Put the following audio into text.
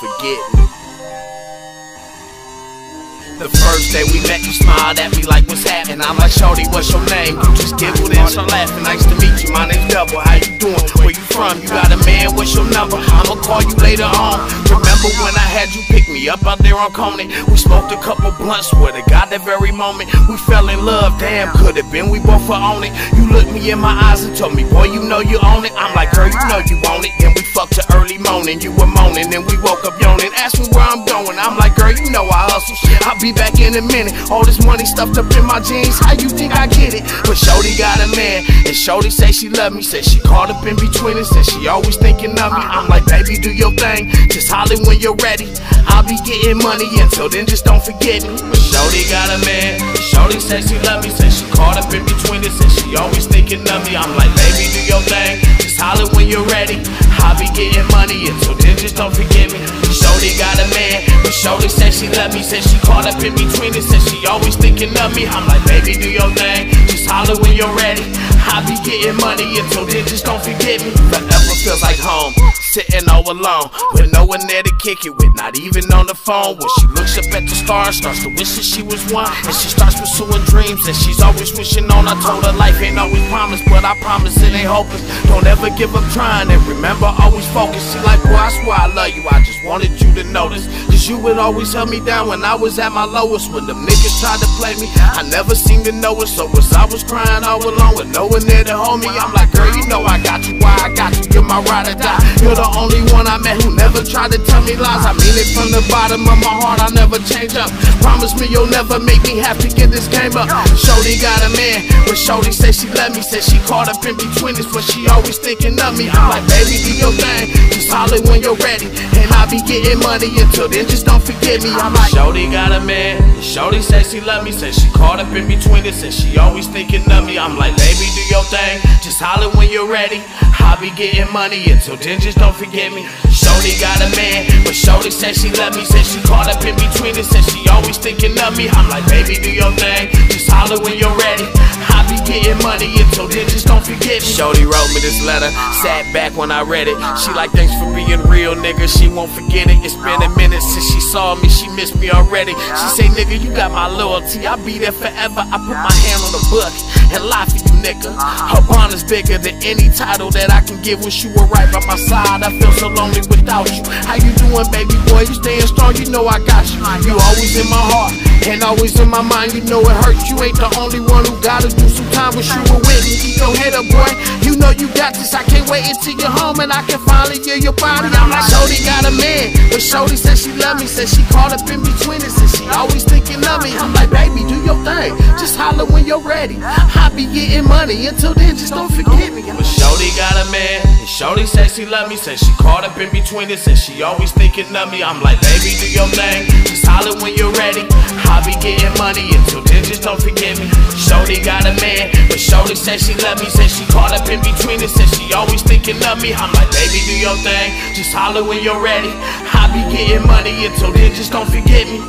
forget me. The first day we met, you smiled at me like, what's happening? I'm like, Shorty, what's your name? You just giggled and start laughing. Nice to meet you, my name's Dubble. How you doing? Where you from? You got a man, what's your number? I'ma call you later on. Remember when I had you pick me up out there on Coney? We smoked a couple blunts with a God that very moment. We fell in love, damn, could have been we both were on it. You looked me in my eyes and told me, boy, you know you own it. I'm like, girl, you know you own it. Then we morning. You were moaning, then we woke up yawning. Ask me where I'm going. I'm like, girl, you know I hustle shit. I'll be back in a minute. All this money stuffed up in my jeans, how you think I get it? But Shorty got a man, and Shorty say she love me. Said she caught up in between us, said she always thinking of me. I'm like, baby, do your thing, just holler when you're ready. I'll be getting money until then, just don't forget me. But Shorty got a man, Shorty say she love me, said she caught up in between us, said she always thinking of me. I'm like, baby, do your thing, just don't forget me. Shorty got a man, but Shorty said she love me, said she caught up in between us, said she always thinking of me. I'm like, baby, do your thing, just holler when you're ready. I'll be getting money until then, just don't forget me. Forever feels like home, sitting all alone, with no one there to kick it with, not even on the phone. When she looks up at the stars, starts to wish that she was one, and she starts pursuing dreams that she's always wishing on. I told her life ain't always promised, I promise it ain't hopeless. Don't ever give up trying, and remember, always focus. She like, boy, I swear I love you, I just wanted you to notice. Cause you would always help me down when I was at my lowest. When the niggas tried to play me, I never seemed to know it. So as I was crying all alone with no one there to hold me, I'm like, girl, you know I got you. Why I got you? You're my ride or die. You're the only one I met who never tried to tell me lies. I mean it from the bottom of my heart, I never change up. Promise me you'll never make me to get this game up. Shorty got a man, Shorty said she love me, said she caught up in between us, but she always thinking of me. I'm like, baby, do your thing, just holler when you're ready, and I'll be getting money until then. Just don't forget me. I'm like, Shorty got a man, Shorty said she love me, said she caught up in between us, and she always thinking of me. I'm like, baby, do your thing, just holler when you're ready. I'll be getting money until then. Just don't forget me. Shorty got a man, but Shorty said she love me, said she caught up in between us, said she always thinking of me. I'm like, baby, do your thing, just holler when you're ready. Getting money until. Just don't forget me. Shorty wrote me this letter, sat back when I read it. She like, thanks for being real, nigga. She won't forget it. It's been a minute since she saw me. She missed me already. She say, nigga, you got my loyalty. I'll be there forever. I put my hand on the book and lie for you, nigga. Her bond is bigger than any title that I can give. Wish you were right by my side. I feel so lonely without you. How you doing, baby boy? You staying strong? You know I got you. You always in my heart and always in my mind. You know it hurts. You ain't the only one who gotta do some time. Wish you were with me. Keep your head up, boy. You know you got this. I can't wait until you're home and I can finally hear your body. I'm like, Shorty got a man, but Shorty said she love me. Said she caught up in between us and she always thinking of me. I'm like, baby, do your thing. Just holler when you're ready. I be getting money until then. Just don't forget me. But Shorty got a man, and Shorty said she love me. Said she caught up in between us and she always thinking of me. I'm like, baby, do your thing. Just holler when you're ready. Money until then. Just don't forget me. Shorty got a man, but Shorty said she love me. Said she caught up in between us and she always thinking of me. I'm like, baby, do your thing. Just holler when you're ready. I be getting money until then. Just don't forget me.